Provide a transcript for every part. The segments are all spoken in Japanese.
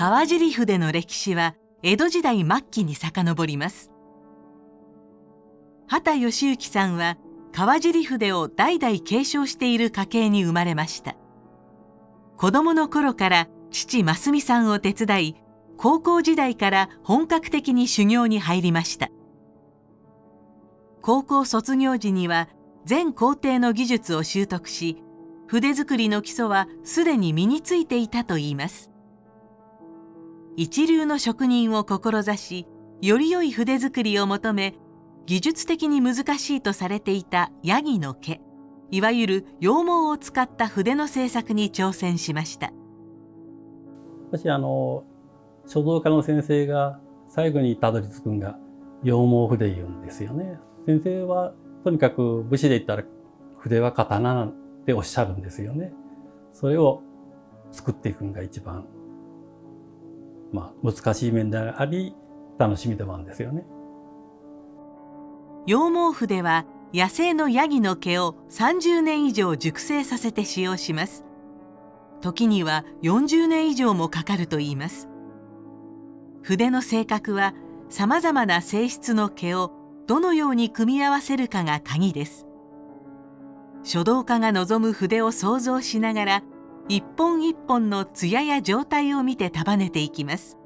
川尻筆の歴史は江戸時代末期に遡ります。畑義行さんは川尻筆を代々継承している家系に生まれました。子供の頃から父真澄さんを手伝い高校時代から本格的に修行に入りました。高校卒業時には全工程の技術を習得し筆作りの基礎はすでに身についていたといいます。一流の職人を志しより良い筆作りを求め技術的に難しいとされていたヤギの毛いわゆる羊毛を使った筆の製作に挑戦しました。私あの書道家の先生が最後にたどり着くんが羊毛筆言うんですよね。先生はとにかく武士で言ったら筆は刀っておっしゃるんですよね。それを作っていくのが一番まあ難しい面であり楽しみでもあるんですよね。羊毛筆は野生のヤギの毛を30年以上熟成させて使用します。時には40年以上もかかるといいます。筆の性格はさまざまな性質の毛をどのように組み合わせるかが鍵です。書道家が望む筆を想像しながら一本一本の艶や状態を見て束ねていきます。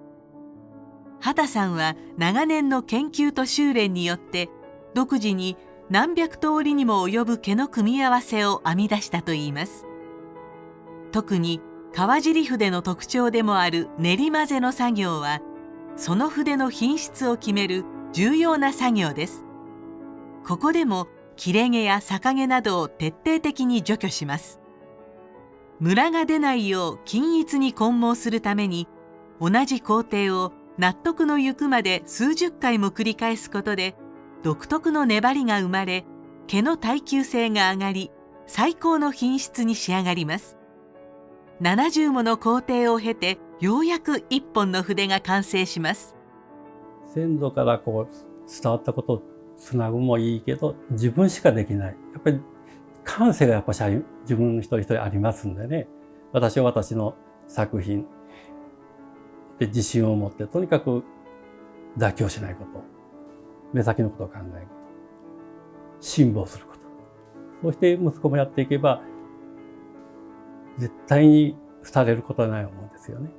畑さんは長年の研究と修練によって独自に何百通りにも及ぶ毛の組み合わせを編み出したといいます。特に川尻筆の特徴でもある練り混ぜの作業はその筆の品質を決める重要な作業です。ここでも切れ毛や逆毛などを徹底的に除去します。ムラが出ないよう均一に混毛するために同じ工程を納得のゆくまで数十回も繰り返すことで独特の粘りが生まれ毛の耐久性が上がり最高の品質に仕上がります。70もの工程を経てようやく一本の筆が完成します。先祖からこう伝わったことをつなぐもいいけど自分しかできない。やっぱり感性がやっぱし自分一人一人ありますんでね。私は私の作品。で自信を持ってとにかく妥協しないこと。目先のことを考えること。辛抱すること。そして息子もやっていけば絶対に廃れることはないと思うんですよね。